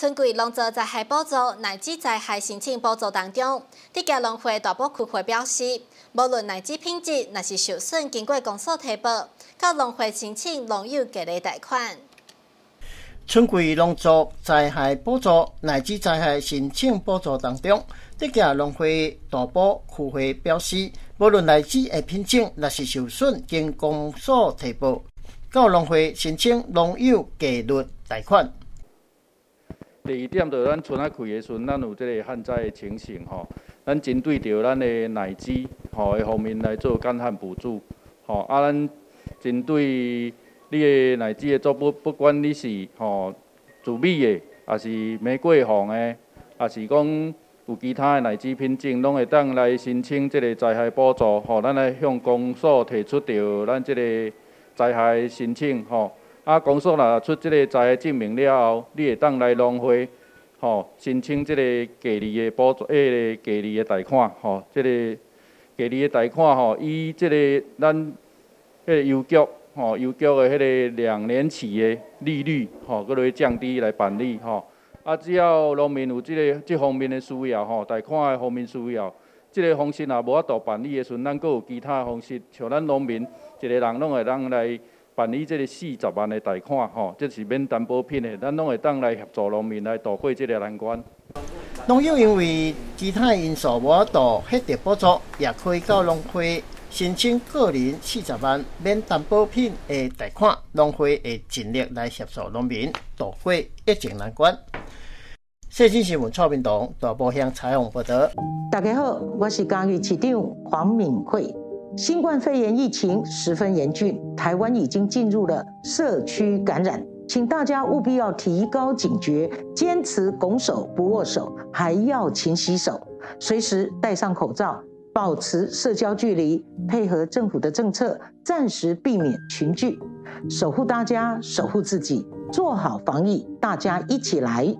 春季农作灾害补助乃至灾害申请补助当中，地价农会大埔区会表示，无论乃至品质，若是受损，经过公所提报，到农会申请农友给力贷款。春季农作灾害补助乃至灾害申请补助当中，地价农会大埔区会表示，无论乃至的品质，若是受损，经公所提报，到农会申请农友给率贷款。第二点，就咱村仔开的时阵，咱有即个旱灾的情形吼，咱针对着咱的奶鸡吼的方面来做干旱补助，吼啊，咱针对你的奶鸡的作物，不管你是吼自米的，还是玫瑰红的，还是讲有其他的奶鸡品种，拢会当来申请即个灾害补助，吼，咱来向公所提出着咱即个灾害申请，吼。啊，公所若出即个灾害证明了后，你会当来农会，吼，申请即个给利的补助，迄个给利的贷款，吼，即个给利的贷款，吼，以即个咱迄个邮局，吼，邮局的迄个两年期的利率，吼，搁来降低来办理，吼。啊，只要农民有即个即方面的需要，吼，贷款的方面需要，即个方式若无法度办理的时阵，咱搁有其他方式，像咱农民一个人拢会当来。办理这个四十万的贷款，吼，这是免担保品的，咱拢会当来协助农民来度过这个难关。农友因为其他因素无法度获得补助，也可以到农会申请个人四十万免担保品的贷款，农会会尽力来协助农民度过疫情难关。社新新闻蔡明东大埔乡采访报道。大家好，我是嘉义市长黄敏惠。新冠肺炎疫情十分严峻，台湾已经进入了社区感染，请大家务必要提高警觉，坚持拱手不握手，还要勤洗手，随时戴上口罩，保持社交距离，配合政府的政策，暂时避免群聚，守护大家，守护自己，做好防疫，大家一起来。